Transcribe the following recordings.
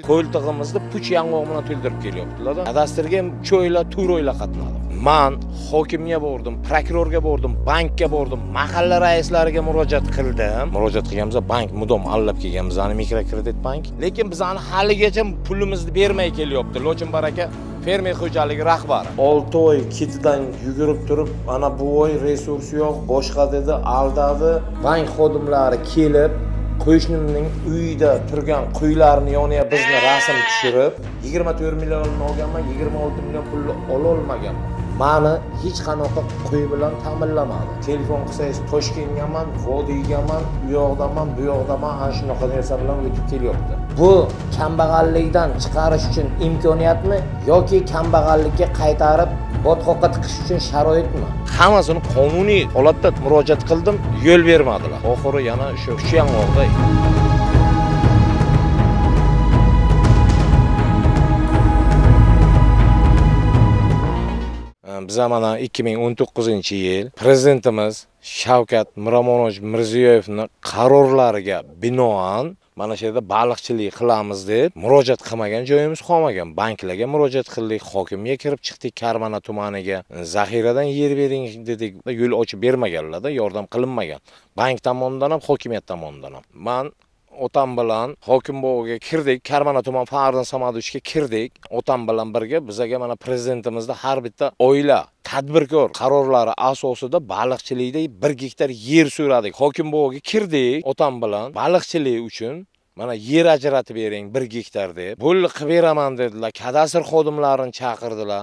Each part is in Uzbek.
qo'ltig'imizni puch yong'oq bilan to'ldirib kelyaptilarda kadastrga ham uch oylar to'rt oylar qatnadim man hokimga bordim prokurorga bordim bankka bordim mahalla raislariga murojaat qildim. Murojaat qilganimizda bank mudom allab kelgan bizani mikrokredit bank. Lekin bizani haligacha pulimizni bermay kelyapti lochin baraka fermer xo'jaligi rahbari. Olti oy ketidan yugurib turib ana bu oy resurs yo'q boshqa dedi aldadi. Bank xodimlari kelib qo'shnimning uyida turgan quylarni yoniga bizni rasm tushirib yigirma to'rt millionni olganman yigirma olti million pulni ololmaganman mani hech qanaqa qo'y bilan ta'minlamadi. Telefon qilsangiz toshkentgaman vodiygaman u yoqdaman bu yoqdaman ana shunaqa narsa bilan o'tib kelyapti. Bu kambag'allikdan chiqarish uchun imkoniyatmi yoki kambag'allikka qaytarib botqoqqa tiqish uchun sharoitmi? Hammasini qonuniy holatda murojaat qildim yo'l bermadilar. Oxiri yana shu yong'oqda biza mana ikki ming o'n to'qqizinchi yil prezidentimiz shavkat miromonovich mirziyoyevni qarorlariga binoan mana shu yerda baliqchilik qilamiz deb murojaat qilmagan joyimiz qolmagan. Banklarga murojaat qildik hokimga kirib chiqdik karmana tumaniga. Zaxiradan yer bering dedik yo'l ochib bermaganlarda yordam qilinmagan. Bank tomonidan ham hokimiyat tomonidan ham. Man otam bilan hokim bog'iga kirdik karmana tuman fardin samadovichga kirdik. Otam bilan birga bizaga mana prezidentimizni har bitta oila tadbirkor qarorlari asosida baliqchilikda bir gektar yer so'radik hokim boboga kirdik otam bilan. Baliqchilik uchun mana yer ajratib bering bir gektar deb. Bo'ldi qilib beraman dedilar. Kadastr xodimlarini chaqirdilar.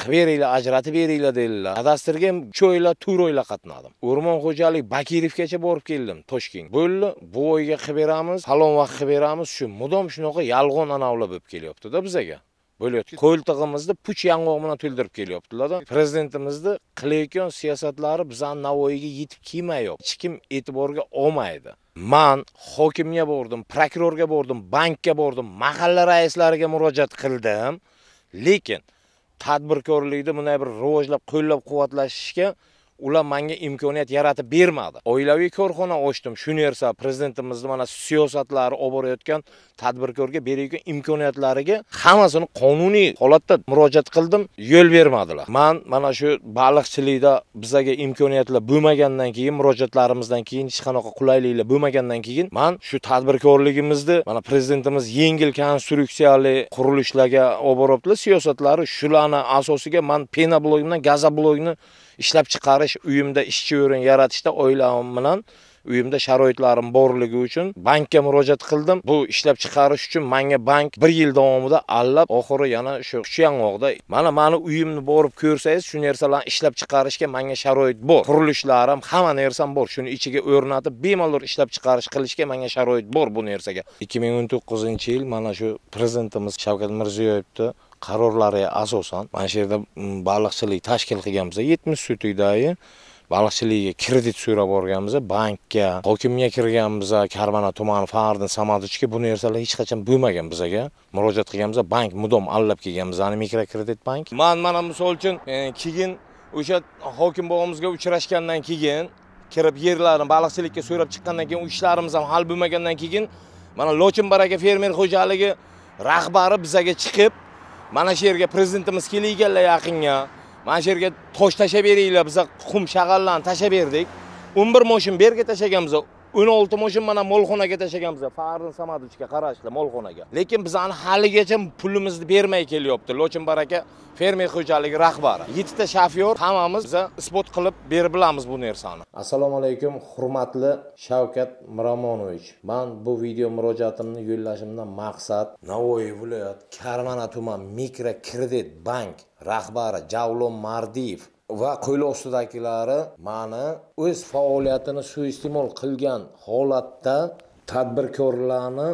Qilib beringlar ajratib beringlar dedilar. Kadastrga ham uch oylar to'rt oylar qatnadim. O'rmon xo'jalik bakirovgacha borib keldim toshkent. Bo'ldi bu oyga qilib beramiz falon vaqt qilib beramiz. Shu mudom shunaqa yolg'on anavlar bo'lib kelyaptida bizaga. Bo'lyapti qo'ltig'imizni puch yong'oq bilan to'ldirib kelyaptilarda prezidentimizni qilayotgan siyosatlari bizani navoiyga yetib kelmayapti. Hech kim e'tiborga olmaydi. Man hokimga bordim prokurorga bordim bankka bordim mahalla raislariga murojaat qildim. Lekin tadbirkorlikni bunday bir rivojlab qo'llab quvvatlashishga ular menga imkoniyat yaratib bermadi. Oilaviy korxona ochdim. Shu narsa prezidentimizni mana siyosatlari olib borayotgan tadbirkorga berayotgan imkoniyatlariga hammasini qonuniy holatda murojaat qildim. Yo'l bermadilar. Man mana shu baliqchilikda bizaga imkoniyatlar bo'lmagandan keyin murojaatlarimizdan keyin hech qanaqa qulayliklar bo'lmagandan keyin man shu tadbirkorligimizni mana prezidentimiz yengil konstruksiyali qurilishlarga olib boryaptilar siyosatlari shularni asosiga man gaza blokni ishlab chiqarish uyimda ishchi o'rin yaratishda oilam bilan uyimda sharoitlarim borligi uchun bankka murojaat qildim. Bu ishlab chiqarish uchun menga bank bir yil davomida allab oxiri yana shu yong'oqda mana mani uyimni borib ko'rsangiz shu narsalarni ishlab chiqarishga menga sharoit bor. Qurilishlarim hamma narsam bor. Shuni ichiga o'rnatib bemalol ishlab chiqarish qilishga menga sharoit bor bu narsaga. ikki ming o'n to'qqizinchi yil mana shu prezidentimiz shavkat mirziyoyevni qarorlariga asosan mana shu yerda mm, baliqchilik tashkil qilganmiz yetmish sutykdagi baliqchilikka kredit so'rab borganmiz bankka hokimga kirganmiz karmana tumani fardin samadovichga bu narsalar hech qachon bo'lmagan bizaga. Murojaat qilganmiz bank mudom allab kelgan bizani mikrokredit bank. Man mana misol uchun e, keyin o'sha hokim bog'imizga uchrashgandan keyin kirib yerlarni baliqchilikka so'rab chiqqandan keyin u ishlarimiz ham hal bo'lmagandan keyin mana lochin baraka fermer xo'jaligi rahbari bizaga chiqib mana shu yerga prezidentimiz kelganlar yaqinga mana shu yerga tosh tashlab beringlar biza qum shag'allarni tashlab berdik. O'n bir moshin bu yerga tashlaganmiz o'n olti moshin mana molxonaga tashlaganmiz. Farin samadovichga qarashli molxonaga. Lekin bizani haligacha pulimizni bermay kelyapti. Lochin baraka fermer xo'jaligi rahbari yettita shofyor hammamiz biza isbot qilib berib bilamiz bu narsani. Assalomu alaykum hurmatli shavkat miromonovich. Man bu video murojaatimni yo'llashimdan maqsad navoiy viloyat karmana tuman mikrokredit bank rahbari javlon mardiyev va qo'l ostidagilari mani o'z faoliyatini suiiste'mol qilgan holatda tadbirkorlarni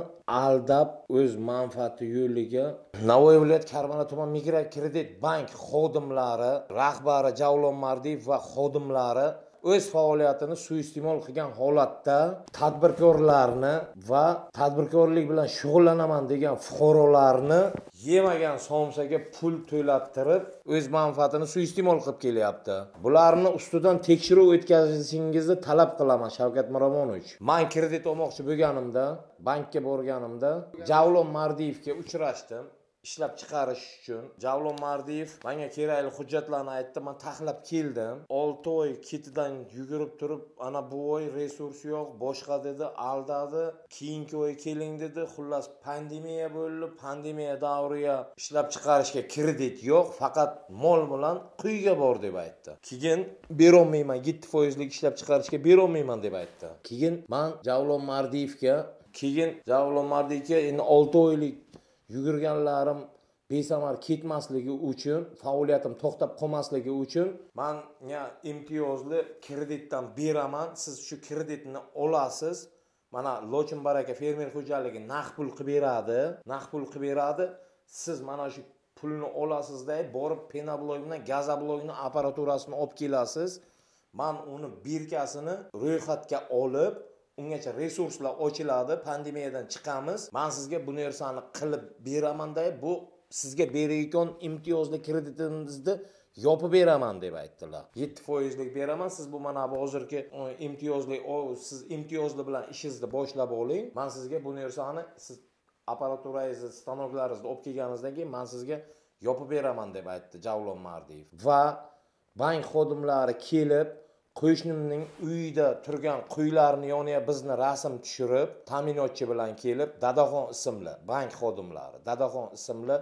aldab o'z manfaati yo'liga navoiy viloyat karmana tuman mikrokredit bank xodimlari rahbari javlon mardiyev va xodimlari o'z faoliyatini suiiste'mol qilgan holatda tadbirkorlarni va tadbirkorlik bilan shug'ullanaman degan fuqarolarni yemagan somsaga pul to'lattirib o'z manfaatini suiiste'mol qilib kelyapti. Bularni ustidan tekshiruv o'tkazishingizni talab qilaman shavkat miromonovich. Man kredit olmoqchi bo'lganimda bankka borganimda javlon mardiyevga uchrashdim. Ishlab chiqarish uchun javlon mardiyev menga kerakli hujjatlarni aytdi. Man taxlab keldim. Olti oy ketidan yugurib turib ana bu oy resurs yo'q boshqa dedi aldadi. Keyingi oy keling dedi xullas pandemiya bo'ldi. Pandemiya davriga ishlab chiqarishga kredit yo'q faqat mol bilan quyga bor deb aytdi. Keyin berolmayman yetti foizlik ishlab chiqarishga berolmayman deb aytdi. Keyin man javlon mardiyevga keyin javlon mardiyevga endi olti oylik yugurganlarim besamar ketmasligi uchun faoliyatim to'xtab qolmasligi uchun manga imtiyozli kreditdan beraman. Siz shu kreditni olasiz. Mana lochin baraka fermer xo'jaligi naqd pul qilib beradi. Naqd pul qilib beradi. Siz mana shu pulni olasizda borib penoblok bilan gazoblokni apparaturasini olib kelasiz. Man uni birkasini ro'yxatga olib ungacha resurslar ochiladi pandemiyadan chiqamiz. Man sizga bu narsani qilib beramanda bu sizga berayotgan imtiyozli kreditingizni yopib beraman deb aytdilar. Yetti foizlik beraman siz bu mana bu hozirgi e, imtiyozli siz imtiyozli bilan ishingizni boshlab oling. Man sizga bu narsani siz apparaturangizni stanoklaringizni olib kelganingizdan keyin man sizga yopib beraman deb aytdi javlon mardiyev va bank xodimlari kelib qo'shnimning uyida turgan quylarni yoniga bizni rasm tushirib ta'minotchi bilan kelib dadaxon ismli bank xodimlari dadaxon ismli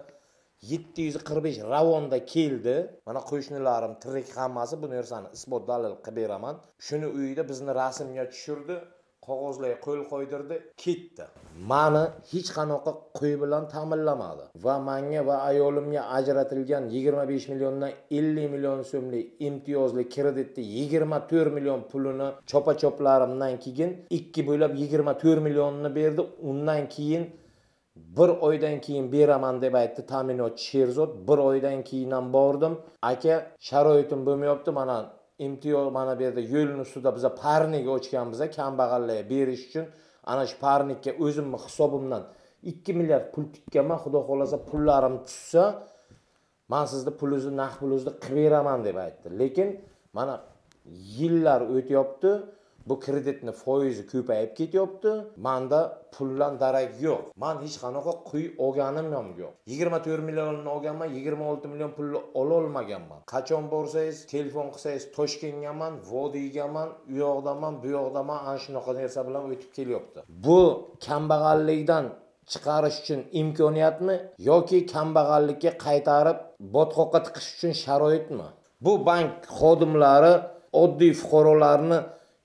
yetti yuz qirq besh ravonda keldi. Mana qo'shnilarim tirik hammasi bu narsani isbot dalil qilib beraman. Shuni uyida bizni rasmga tushirdi. Qog'ozlarga qo'l qo'ydirdi ketdi. Mani hech qanaqa qo'y bilan ta'minlamadi va manga va ayolimga ajratilgan yigirma besh milliondan ellik million so'mlik imtiyozli kreditni yigirma to'rt million pulini chopa choplarimdan keyin ikki bo'ylab yigirma to'rt millionni berdi. Undan keyin bir oydan keyin beraman deb aytdi ta'minotchi sherzod. Bir oydan keyin ham bordim. Aka sharoitim bo'lmayapti mana imtiyoz mana bu yerda yo'lni ustida biza parnik ochganmiz kambag'allarga berish uchun. Ana shu parnikka o'zimni hisobimdan ikki milliard pul tikkanman. Xudo xohlasa pullarim tushsa man sizni pulingizni naqd pulingizni qilib beraman deb aytdi. Lekin mana yillar o'tyapti. Bu kreditni foizi ko'payib ketyapti. Manda puldan darak yo'q. Man hech qanaqa quy olganim ham yo'q. Yigirma to'rt millionni olganman yigirma olti million pulni ololmaganman. Qachon borsangiz telefon qilsangiz toshkentgaman vodiygaman u yoqdaman bu yoqdaman ana shunaqa narsa bilan o'tib kelyapti. Bu kambag'allikdan chiqarish uchun imkoniyatmi yoki kambag'allikka qaytarib botqoqqa tiqish uchun sharoitmi? Bu bank xodimlari oddiy fuqarolarni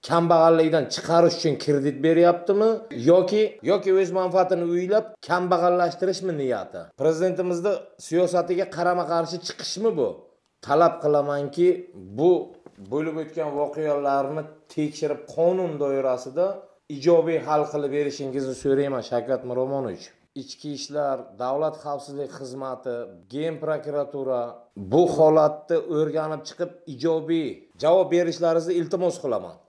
kambag'allikdan chiqarish uchun kredit beryaptimi? Yoki yoki o'z manfaatini o'ylab kambag'allashtirishmi niyati? Prezidentimizni siyosatiga qarama qarshi chiqishmi bu? Talab qilamanki bu bo'lib o'tgan voqealarni tekshirib qonun doirasida ijobiy hal qilib berishingizni so'rayman shavkat miromonovich. Ichki ishlar davlat xavfsizlik xizmati gen prokuratura bu holatni o'rganib chiqib ijobiy javob berishlaringizni iltimos qilaman.